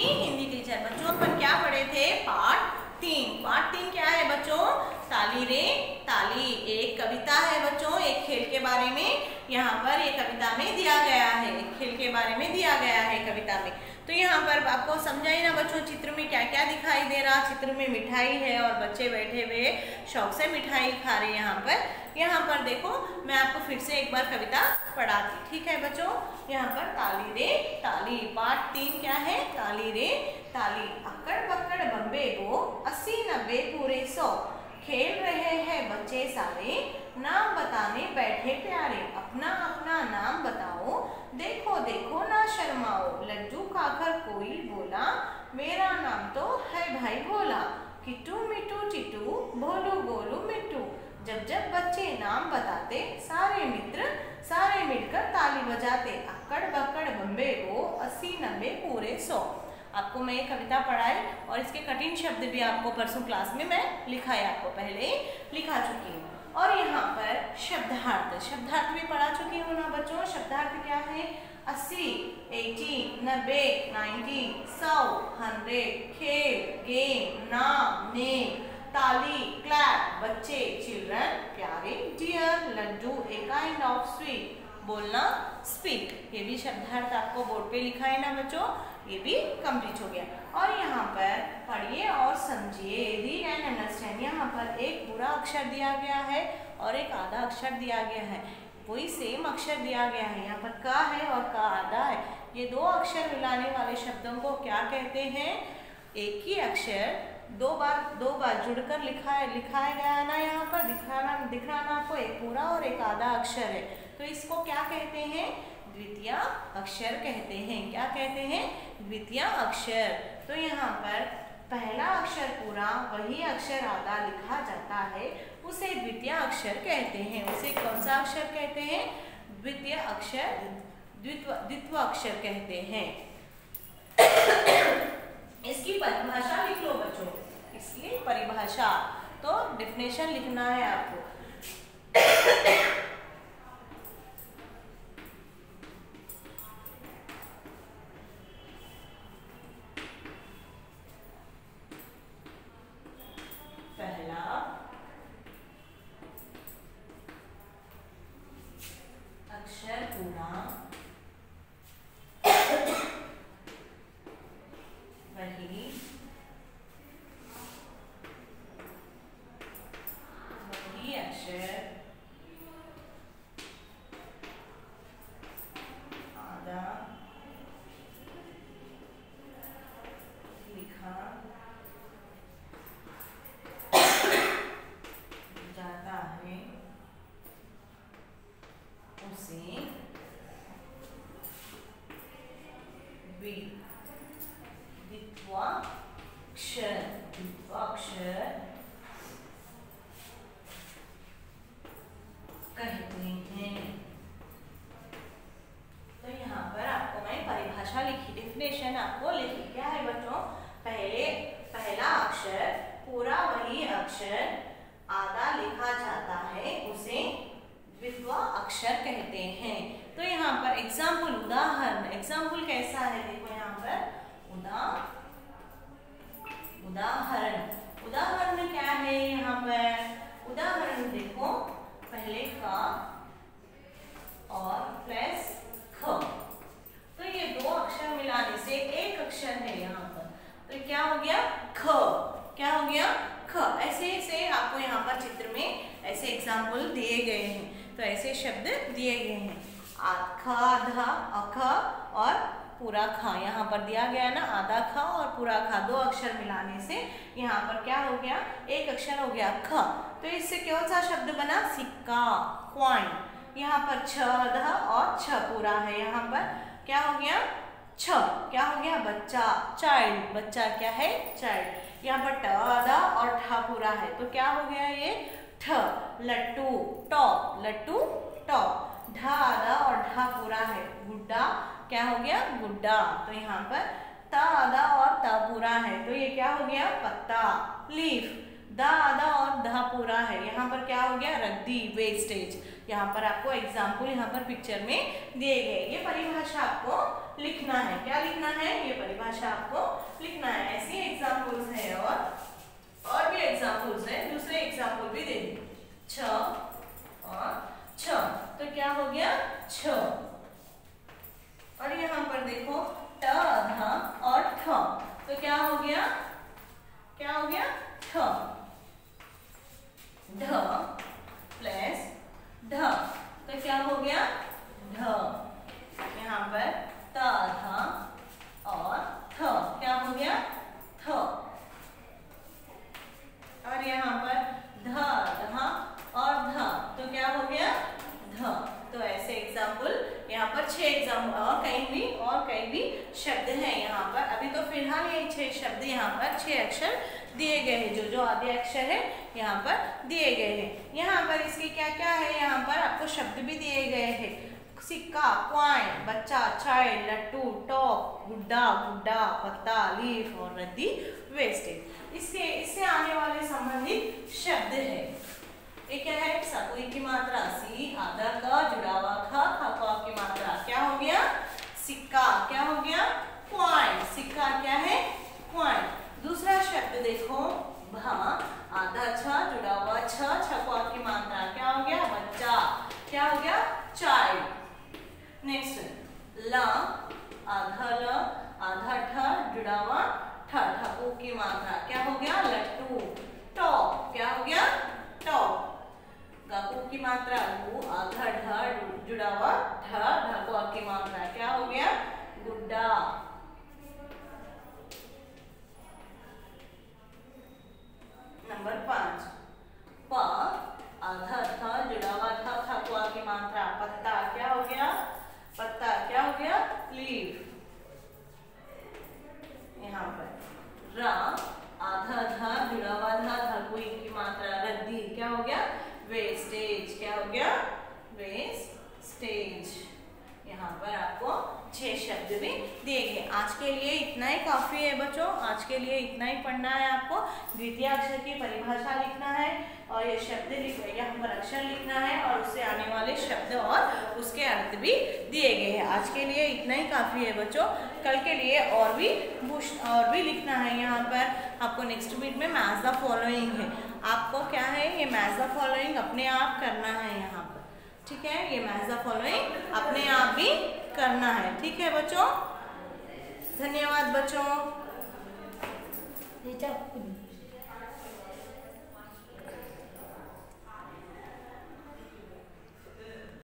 की हिंदी टीचर बच्चों अपन क्या पढ़े थे? पार्ट तीन। पार्ट तीन क्या है बच्चों? ताली रे, ताली। एक कविता है बच्चों, एक खेल के बारे में। यहाँ पर ये कविता में दिया गया है। खेल के बारे में दिया गया है कविता में। तो यहाँ पर आपको समझाई ना बच्चों, चित्र में क्या क्या दिखाई दे रहा, चित्र में मिठाई है और बच्चे बैठे हुए शौक से मिठाई खा रहे यहाँ पर। यहाँ पर देखो, मैं आपको फिर से एक बार कविता पढ़ाती ठीक है बच्चों? यहाँ पर ताली रे ताली पार्ट तीन क्या है? ताली रे ताली अक्कड़ पक्कड़ बम्बे वो अस्सी नब्बे पूरे सौ। खेल रहे हैं बच्चे सारे, नाम बताने बैठे प्यारे। अपना अपना नाम बताओ, देखो देखो ना शर्माओ लड्डू खाकर कोई बोला मेरा नाम तो भाई भोला किट्टू मिट्टू चिट्टू भोलू गोलू मिट्टू। जब जब बच्चे नाम बताते, सारे मित्र सारे मिलकर ताली बजाते अक्कड़ बक्कड़ बम्बे वो अस्सी नब्बे पूरे सौ। आपको मैं ये कविता पढ़ाई और इसके कठिन शब्द भी आपको परसों क्लास में मैं लिखाई आपको पहले ही लिखा चुकी हूँ। और यहाँ पर शब्दार्थ शब्दार्थ भी पढ़ा चुकी हूँ ना बच्चों, शब्दार्थ क्या है? अस्सी एटी नब्बे नाइन्टी सौ, हंड्रेड, खेल, गेम, नाम, नेम, ताली, क्लैप, बच्चे, चिल्ड्रन, प्यारे, dear, laddu a kind of sweet बोलना स्पीक ये भी शब्दार्थ आपको बोर्ड पे लिखा है ना बच्चों? ये भी कंप्लीट हो गया. और यहाँ पर पढ़िए और समझिए. रीड एंड अंडरस्टैंड यहाँ पर एक पूरा अक्षर दिया गया है और एक आधा अक्षर दिया गया है. वही सेम अक्षर दिया गया है। यहाँ पर का है और का आधा है। ये दो अक्षर मिलाने वाले शब्दों को क्या कहते हैं? एक ही अक्षर, दो बार दो बार जुड़कर लिखा है, लिखाया गया ना यहाँ पर? दिखाना दिखाना आपको एक पूरा और एक आधा अक्षर है। तो इसको क्या कहते हैं? द्वितीय अक्षर कहते हैं। क्या कहते हैं? द्वितीय अक्षर। तो यहाँ पर पहला अक्षर पूरा, वही अक्षर आधा लिखा जाता है। उसे द्वितीय अक्षर कहते हैं। उसे कौन सा अक्षर कहते हैं? द्वितीय अक्षर, द्वित्व द्वित्व अक्षर कहते हैं। इसकी परिभाषा लिख लो बच्चों। इसकी परिभाषा। तो डिफिनेशन लिखना है आपको। तो आपको मैं परिभाषा लिखी डिफिनेशन आपको लिखी क्या है बच्चों? पहले, पहला अक्षर, पूरा वही अक्षर, आधा लिखा जाता है, उसे द्वित्व अक्षर कहते हैं। तो यहाँ पर एग्ज़ाम्पल उदाहरण। एग्ज़ाम्पल कैसा है? देखो यहाँ पर। उदा उदाहरण। उदाहरण में क्या है यहाँ पर? उदाहरण देखो। पहले का और प्लस ख तो ये दो अक्षर मिलाने से एक अक्षर है यहाँ पर तो क्या हो गया ख क्या हो गया ख ऐसे से आपको यहाँ पर चित्र में ऐसे एग्ज़ाम्पल दिए गए हैं तो ऐसे शब्द दिए गए हैं आधा अख और पूरा खा। यहाँ पर दिया गया है ना, आधा खा और पूरा खा। दो अक्षर मिलाने से यहाँ पर क्या हो गया? एक अक्षर हो गया ख। तो इससे कौन सा शब्द बना? सिक्का, क्वाइन। यहाँ पर छ आधा और छ पूरा है। यहाँ पर क्या हो गया? छ। क्या हो गया? बच्चा चाइल्ड बच्चा क्या है? चाइल्ड यहाँ पर ट आधा और ठ पूरा है। तो क्या हो गया ये? ठ। लट्टू, टॉप। लट्टू, टॉप। ढ आधा और ढ पूरा है। गुड्डा, क्या हो गया? गुड्डा। तो यहाँ पर त आधा और त पूरा है। तो ये क्या हो गया? पत्ता। लीफ। द आधा और ध पूरा है। यहाँ पर क्या हो गया? रद्दी वेस्टेज यहाँ पर आपको एग्ज़ाम्पल यहाँ पर पिक्चर में दिए गए। ये परिभाषा आपको लिखना है। क्या लिखना है? ये परिभाषा आपको लिखना है। ऐसी एग्जाम्पल्स है और और भी एग्जाम्पल्स है। दूसरे एग्ज़ाम्पल भी दे। छ और छ। तो क्या हो गया? छ और यहाँ पर देखो ट ध और ठ तो क्या हो गया क्या हो गया ठ ढ प्लस ढ तो क्या हो गया ढ यहाँ पर त ध और थ क्या हो गया थ और यहाँ पर ध ध और ध तो क्या हो गया ध तो ऐसे एग्ज़ाम्पल यहाँ पर छह एग्ज़ाम्पल और कहीं भी और कहीं भी शब्द हैं यहाँ पर। अभी तो फ़िलहाल ये छह शब्द यहाँ पर, छह अक्षर दिए गए हैं। जो जो आदि अक्षर है, यहाँ पर दिए गए हैं। यहाँ पर इसके क्या क्या है? यहाँ पर आपको शब्द भी दिए गए हैं। सिक्का, क्वाइन, बच्चा चाइल्ड लट्टू टॉप, गुड्डा गुड्डा, पत्ता, लीफ और रद्दी वेस्टेज इससे इससे आने वाले संबंधित शब्द है। क्या है? सकुई की मात्रा, सी, आधा का जुड़ा हुआ खा खा की मात्रा क्या हो गया सिक्का क्या हो गया क्वाइन सिक्का क्या है क्वाइन दूसरा शब्द देखो भा आधा छ जुड़ा हुआ छ छपा की मात्रा क्या हो गया बच्चा क्या हो गया चाइल्ड नेक्स्ट ल आधा ल आधा ठ जुड़ा हुआ ठ ठकू की मात्रा क्या हो गया लट्टू टॉप क्या हो गया टॉप गकू की मात्रा गु आधा ढ जुड़ा हुआ ढ आपके की मात्रा क्या हो गया? गुड्डा। नंबर पाँच। प आधा था जुड़ा हुआ था को की मात्रा पत्ता, क्या हो गया? पत्ता, क्या हो गया? लीफ यहाँ पर रा आधा धा जुड़ा हुआ धा था कोई की मात्रा रद्दी क्या हो गया वेस्टेज क्या हो गया वेस्टेज यहाँ पर आपको छह शब्द भी दिए गए आज के लिए इतना ही काफ़ी है बच्चों। आज के लिए इतना ही पढ़ना है आपको। द्वितीय अक्षर की परिभाषा लिखना है और ये शब्द लिख यहाँ पर अक्षर लिखना है और उससे आने वाले शब्द और उसके अर्थ भी दिए गए हैं। आज के लिए इतना ही काफ़ी है बच्चों। कल के लिए और भी और भी लिखना है यहाँ पर। आपको नेक्स्ट वीक में मैच द फॉलोइंग है। आपको क्या है? ये मैच द फॉलोइंग अपने आप करना है यहाँ पर। ठीक है? ये मैच द फॉलोइंग अपने आप भी करना है। ठीक है बच्चों? धन्यवाद बच्चों।